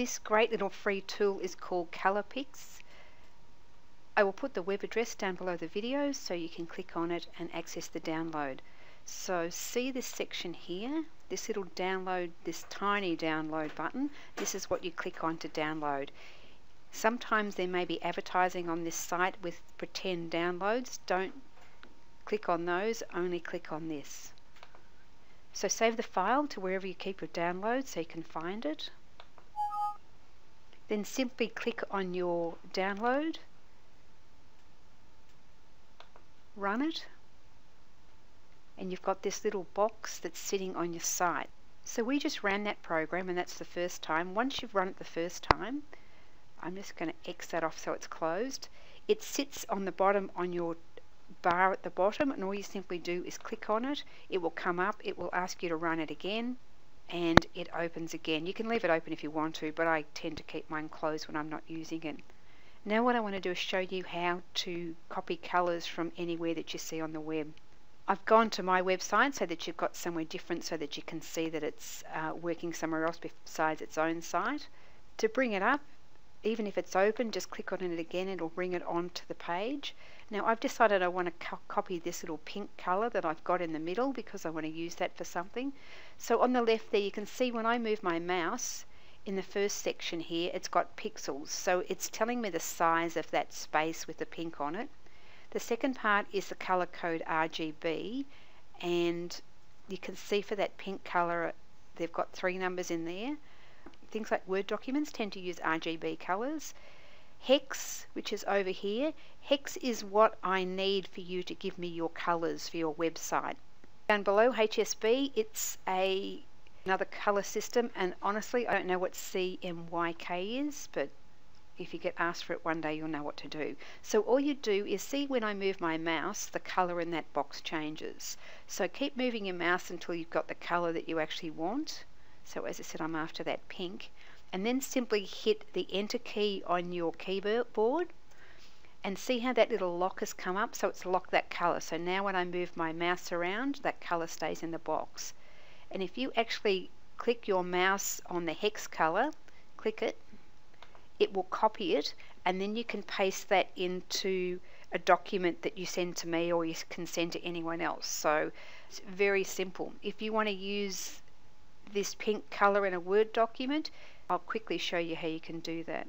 This great little free tool is called ColorPix. I will put the web address down below the video so you can click on it and access the download. So see this section here, this little download, this tiny download button, this is what you click on to download. Sometimes there may be advertising on this site with pretend downloads. Don't click on those, only click on this. So save the file to wherever you keep your download so you can find it. Then simply click on your download, run it, and you've got this little box that's sitting on your site. So we just ran that program and that's the first time. Once you've run it the first time, I'm just going to X that off so it's closed. It sits on the bottom on your bar at the bottom and all you simply do is click on it. It will come up, it will ask you to run it again and it opens again. You can leave it open if you want to but I tend to keep mine closed when I'm not using it. Now what I want to do is show you how to copy colours from anywhere that you see on the web. I've gone to my website so that you've got somewhere different so that you can see that it's uh, working somewhere else besides its own site. To bring it up, even if it's open, just click on it again, it'll bring it onto the page. Now I've decided I want to co copy this little pink colour that I've got in the middle because I want to use that for something. So on the left there you can see when I move my mouse in the first section here it's got pixels so it's telling me the size of that space with the pink on it. The second part is the colour code RGB and you can see for that pink colour they've got three numbers in there things like Word documents tend to use RGB colors. Hex, which is over here, Hex is what I need for you to give me your colors for your website. Down below HSB, it's a another color system and honestly I don't know what CMYK is, but if you get asked for it one day you'll know what to do. So all you do is see when I move my mouse the color in that box changes. So keep moving your mouse until you've got the color that you actually want so as I said, I'm after that pink. And then simply hit the enter key on your keyboard and see how that little lock has come up. So it's locked that color. So now when I move my mouse around, that color stays in the box. And if you actually click your mouse on the hex color, click it, it will copy it and then you can paste that into a document that you send to me or you can send to anyone else. So it's very simple. If you want to use this pink color in a Word document, I'll quickly show you how you can do that.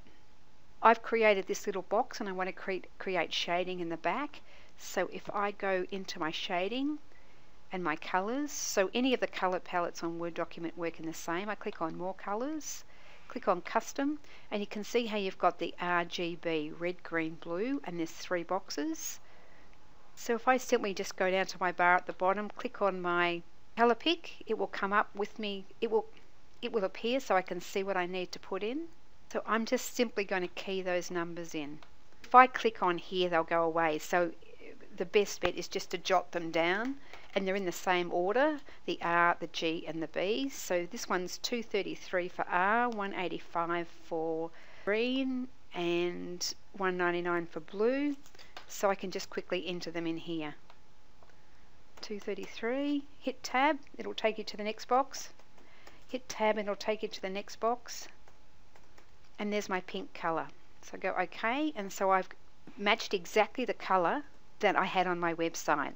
I've created this little box and I want to create, create shading in the back. So if I go into my shading and my colors, so any of the color palettes on Word document work in the same. I click on more colors, click on custom, and you can see how you've got the RGB, red, green, blue, and there's three boxes. So if I simply just go down to my bar at the bottom, click on my color it will come up with me, it will, it will appear so I can see what I need to put in. So I'm just simply going to key those numbers in. If I click on here, they'll go away. So uh, the best bet is just to jot them down and they're in the same order, the R, the G and the B. So this one's 233 for R, 185 for green and 199 for blue. So I can just quickly enter them in here. 233, hit tab, it'll take you to the next box. Hit tab and it'll take you to the next box. And there's my pink colour. So I go OK, and so I've matched exactly the colour that I had on my website.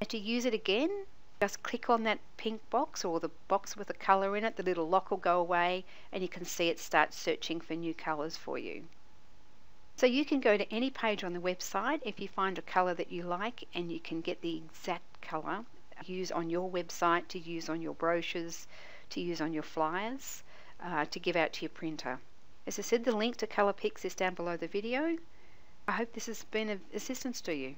And to use it again, just click on that pink box or the box with the colour in it, the little lock will go away and you can see it starts searching for new colours for you. So you can go to any page on the website if you find a colour that you like and you can get the exact colour use on your website, to use on your brochures, to use on your flyers, uh, to give out to your printer. As I said, the link to ColorPix is down below the video. I hope this has been of assistance to you.